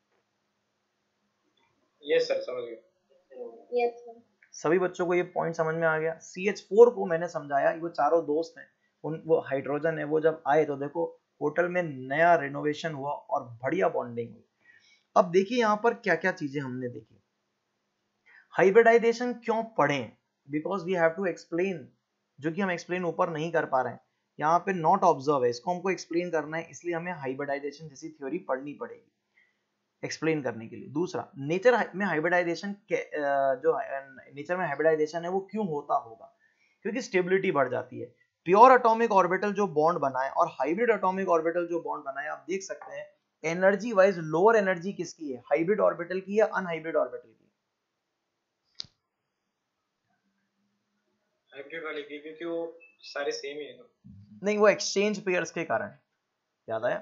यस सर समझ गया। यस सर सभी बच्चों को ये पॉइंट समझ में आ गया। सी एच फोर को मैंने समझाया वो चारों दोस्त हैं। उन वो हाइड्रोजन है वो जब आए तो देखो होटल में नया रिनोवेशन हुआ और बढ़िया बॉन्डिंग हुई। अब देखिए यहाँ पर क्या क्या चीज़ें हमने देखी। हाइब्रिडाइजेशन क्यों पढ़े? Because we have to explain जो कि हम एक्सप्लेन ऊपर नहीं कर पा रहे हैं। यहाँ पे नॉट ऑब्ज़र्व है, इसको हमको एक्सप्लेन करना है, इसलिए हमें हाइब्रिडाइजेशन जैसी थ्योरी पढ़नी पड़ेगी एक्सप्लेन करने के लिए। दूसरा नेचर में हाइब्रिडाइजेशन जो नेचर में हाइब्रिडाइजेशन है, वो क्यों होता होगा? क्योंकि स्टेबिलिटी बढ़ जाती है। प्योर एटॉमिक ऑर्बिटल जो बॉन्ड बनाए, और हाइब्रिड एटॉमिक ऑर्बिटल जो बॉन्ड बनाए, आप देख सकते हैं एनर्जी वाइज लोअर एनर्जी किसकी है? हाइब्रिड ऑर्बिटल की या अनहाइब्रिड ऑर्बिटल की? हाइब्रिड वाले की, क्योंकि वो सारे सेम ही है। नहीं वो एक्सचेंज पेयर्स के कारण। याद आया?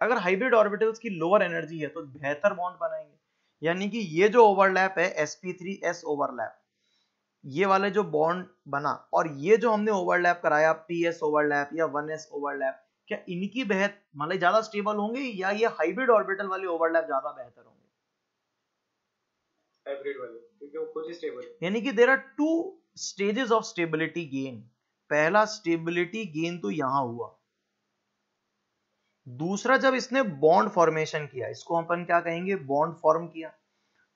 अगर हाइब्रिड ऑर्बिटल्स की लोअर एनर्जी है तो बेहतर बॉन्ड बनाएँगे। यानी कि ये जो ओवरलैप है sp3s ओवरलैप ये वाले जो बॉन्ड बना और ये जो हमने ओवरलैप कराया पीएस ओवरलैप या 1s ओवरलैप क्या इनकी बेहतर मतलब ज़्यादा स्टेबल होंगे या ये हाइब्रिड ऑर्बिटल वाले ओवरलैप ज़्यादा बेहतर होंगे? हाइब्रिड वाले क्योंकि वो खुद ही स्टेबल यानी कि there are two stages of stability gain पहला स्टेबिलिटी गेन तो यहाँ हुआ। दूसरा, जब इसने बॉन्ड फॉर्मेशन किया, इसको अपन क्या कहेंगे? बॉन्ड फॉर्म किया।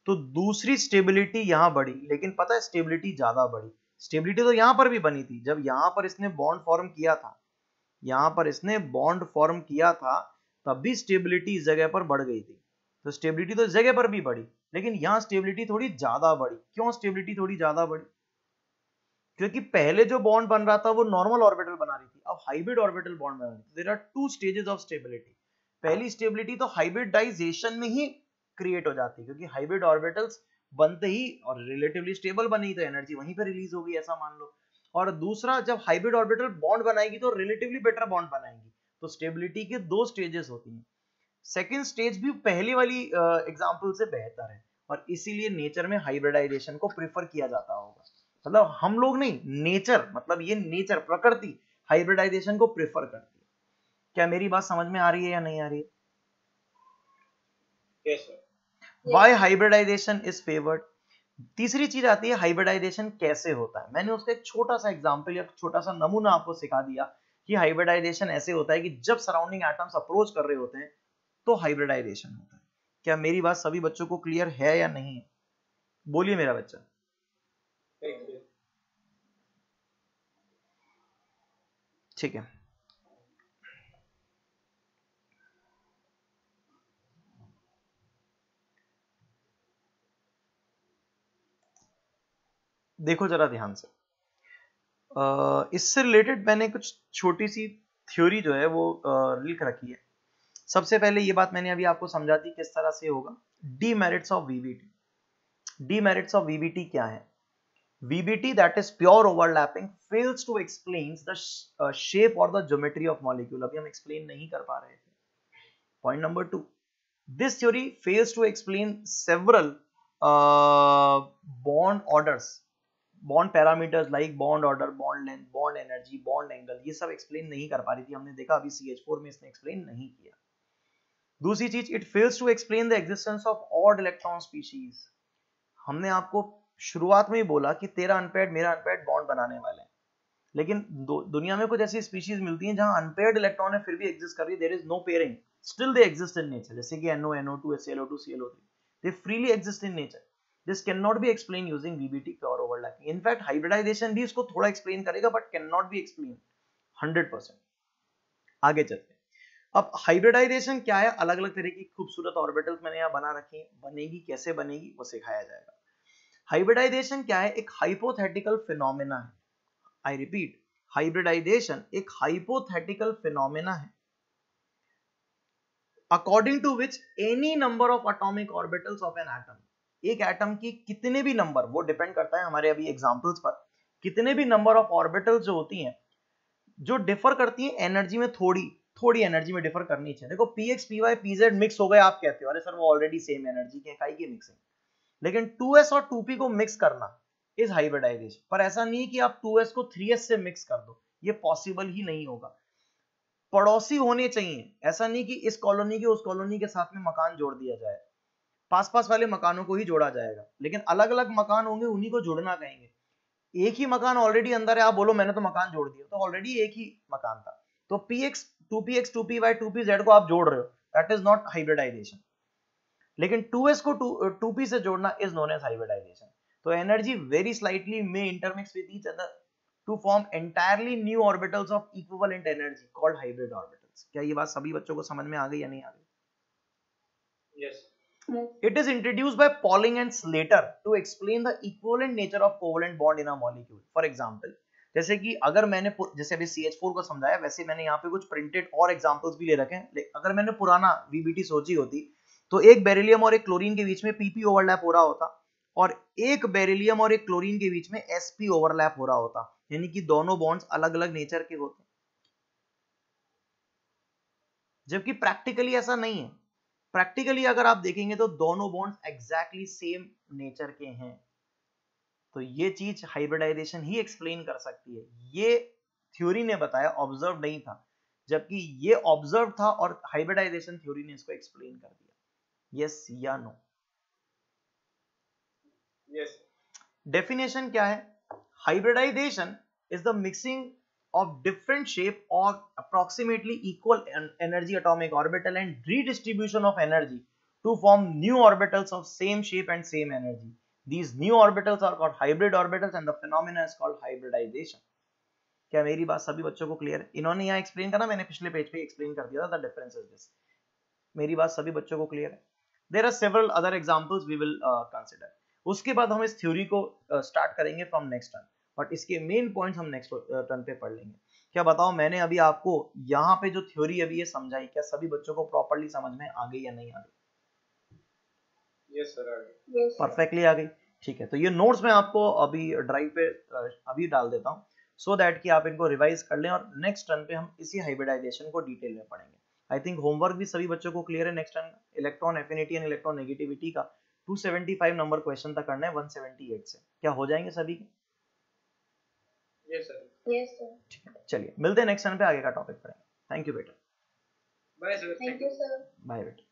तो दूसरी स्टेबिलिटी यहाँ बढ़ी, लेकिन पता है स्टेबिलिटी ज़्यादा बढ़ी। स्टेबिलिटी तो यहाँ पर भी बनी थी, जब यहाँ पर इसने बॉन्ड फॉर्म किया था। यहाँ पर इसने बॉन्ड फॉर्म किया था, तब भी स्टेबिलिटी इस जगह पर बढ़ गई थी। तो स्टेबिलिटी तो इस जगह पर भी बढ़ी, लेकिन यहाँ स्टेबिलिटी थोड़ी ज़्यादा बढ़ी। क्यों स्टेबिलिटी थोड़ी ज़्यादा बढ़ी? क्योंकि पहले जो बॉन्ड बन रहा था, वो नॉर्मल ऑर्बिटल बना रही थी। अब हाइब्रिड ऑर्बिटल बॉन्ड बना रही थी। There are two stages of stability पहली स्टेबिलिटी तो हाइब्रिडाइजेशन में ही क्रिएट हो जाती है, क्योंकि हाइब्रिड ऑर्बिटल्स बनते ही और रिलेटिवली स्टेबल बनी तो एनर्जी वहीं पर रिलीज़ होगी, ऐसा मान लो। और दूसरा, जब हाइब्रिड ऑर्बिटल बॉन्ड बनाएगी तो रिलेटिवली बेटर बॉन्ड बनाएगी। तो स्टेबिलिटी के दो स्टेजेस होती हैं। सेकेंड स्टेज भी पहली वाली एग्ज़ाम्पल से बेहतर है। और इसीलिए नेचर में हाइब्रिडाइजेशन को प्रिफर किया जाता होगा। मतलब हम लोग नहीं नेचर मतलब ये नेचर प्रकृति हाइब्रिडाइजेशन को प्रेफर करती है। क्या मेरी बात समझ में आ रही है या नहीं आ रही है? Yes why hybridization is favoured तीसरी चीज़ आती है हाइब्रिडाइजेशन कैसे होता है? मैंने उसका एक छोटा सा एग्जांपल या छोटा सा नमूना आपको सिखा दिया कि हाइब्रिडाइजेशन ऐसे होता है कि जब सराउंडिंग एटम्स अप्रोच कर रहे होते हैं तो हाइब्रिडाइजेशन होता है। क्या मेरी बात सभी बच्चों को क्लियर है या नहीं? है बोलिए मेरा बच्चा। ठीक है। देखो जरा ध्यान से। इससे रिलेटेड मैंने कुछ छोटी सी थ्योरी जो है वो लिख रखी है। सबसे पहले ये बात मैंने अभी आपको समझा दी किस तरह से होगा। Demerits of VBT demerits of VBT क्या है? VBT that is pure overlapping fails to explains the uh, shape or the geometry of molecule अभी हम explain नहीं कर पा रहे थे point number two this theory fails to explain several uh, bond orders bond parameters like bond order bond length bond energy bond angle ये सब explain नहीं कर पा रही थी हमने देखा अभी CH4 में इसने explain नहीं किया दूसरी चीज़ it fails to explain the existence of odd electron species हमने आपको शुरुआत में ही बोला कि तेरा अनपेड मेरा अनपेड बॉन्ड बनाने वाले हैं। लेकिन दुनिया में कुछ ऐसी स्पीशीज मिलती हैं जहाँ अनपेयर्ड इलेक्ट्रॉन है, फिर भी एग्जिस्ट कर रही है there is no pairing still they exist in nature जैसे कि NO NO2 ClO2 ClO3 they freely exist in nature this can not be explain using VBT pure overlapping in fact hybridization भी इसको थोड़ा explain करेगा but can not be explain 100% आगे चलते हैं। अब हाइब्रिडाइजेशन क्या है? अलग अलग तरह की खूबसूरत ऑर्बिटल्स मैंने यहाँ बना रखी है। बनेगी, कैसे बनेगी, वो सिखाया जाएगा। हाइब्रिडाइजेशन क्या है? एक हाइपोथेटिकल फिनोमेना है। आई रिपीट हाइब्रिडाइजेशन एक हाइपोथेटिकल फिनोमेना है। According to which any number of atomic orbitals of an atom एक एटम की कितने भी नंबर वो डिपेंड करता है हमारे अभी एग्जांपल्स पर। कितने भी नंबर ऑफ़ ऑर्बिटल्स जो होती हैं, जो डिफर करती हैं एनर्जी में थोड़ी थोड़ी एनर्जी में डिफर करनी चाहिए। देखो P X P Y P Z mix हो गए, आप कहते हो, अरे सर, वो ऑलरेडी सेम एनर्जी के काई की मिक्सिंग लेकिन 2s और 2p को मिक्स करना इज़ हाइब्रिडाइजेशन पर ऐसा नहीं कि आप 2s को 3s से मिक्स कर दो, ये पॉसिबल ही नहीं होगा। पड़ोसी होने चाहिए। ऐसा नहीं कि इस कॉलोनी के, उस कॉलोनी के साथ में मकान जोड़ दिया जाए। पास पास वाले मकानों को ही जोड़ा जाएगा। लेकिन अलग अलग मकान होंगे, उन्हीं को जोड़ना कहेंगे। एक ही मकान ऑलरेडी अंदर है, आप बोलो, मैंने तो मकान जोड़ दिया। तो ऑलरेडी एक ही मकान था। तो P X two P X two P Y two P Z को आप जोड़ रहे हो। दैट इज़ नॉट हाइब्रिडाइजेशन लेकिन 2s को 2, 2p से जोड़ना इज़ नोन एज हाइब्रिडाइजेशन तो energy very slightly may intermix with each other to form entirely new orbitals of equivalent energy called hybrid orbitals क्या ये बात सभी बच्चों को समझ में आ गई या नहीं आ गई? Yes it is introduced by Pauling and Slater to explain the equivalent nature of covalent bond in a molecule for example जैसे कि अगर मैंने जैसे अभी सी एच फोर को समझाया वैसे मैंने यहाँ पे कुछ प्रिंटेड और एग्जाम्पल्स भी ले रखे हैं। अगर मैंने पुराना वीबीटी सोची होती तो एक बेरिलियम और एक क्लोरीन के बीच में पीपी ओवरलैप हो रहा होता और एक बेरिलियम और एक क्लोरीन के बीच में एसपी ओवरलैप हो रहा होता, यानी कि दोनों बॉन्ड्स अलग अलग नेचर के होते। जबकि प्रैक्टिकली ऐसा नहीं है। प्रैक्टिकली अगर आप देखेंगे तो दोनों बॉन्ड्स एग्जैक्टली सेम नेचर के हैं। तो ये चीज़ हाइब्रिडाइजेशन ही एक्सप्लेन कर सकती है। ये थ्योरी ने बताया ऑब्ज़र्व नहीं था। जबकि ये ऑब्ज़र्व था और हाइब्रिडाइजेशन थ्योरी ने इसको एक्सप्लेन कर दिया। यस या नो यस डेफिनेशन क्या है? Hybridization is the mixing of different shape और approximately equal energy atomic orbital and redistribution of energy to form new orbitals of same shape and same energy these new orbitals hybrid orbitals and phenomena is called hybridization क्या मेरी बात सभी बच्चों को clear है? इन्होंने यहाँ एक्सप्लेन करा मैंने पिछले पेज पे एक्सप्लेन कर दिया था डिफरेंस इज़ दिस मेरी बात सभी बच्चों को क्लियर है? There are several other examples we will consider उसके बाद हम इस थ्योरी को स्टार्ट uh, करेंगे फ्रॉम नेक्स्ट टर्न बट इसके मेन पॉइंट्स हम नेक्स्ट टर्न पे पढ़ लेंगे. क्या बताओ मैंने अभी आपको यहाँ पे जो थ्योरी अभी ये समझाई क्या सभी बच्चों को प्रॉपरली समझ में आ गई या नहीं आ गई? Yes sir yes परफेक्टली आ गई. ठीक है तो ये नोट्स मैं आपको अभी ड्राइव पे अभी डाल देता हूँ सो so दैट कि आप इनको रिवाइज कर लें और नेक्स्ट टर्न पे हम इसी हाइब्रिडाइजेशन को डिटेल में पढ़ेंगे. आई थिंक होमवर्क भी सभी बच्चों को क्लियर है next time electron affinity and electron negativity का 275 नंबर क्वेश्चन तक करना है 178 से। क्या हो जाएँगे सभी के? Yes sir. Yes sir. चलिए मिलते हैं नेक्स्ट टाइम पे आगे का टॉपिक पढ़ेंगे थैंक यू बेटा। Bye sir thank you sir bye बेटा।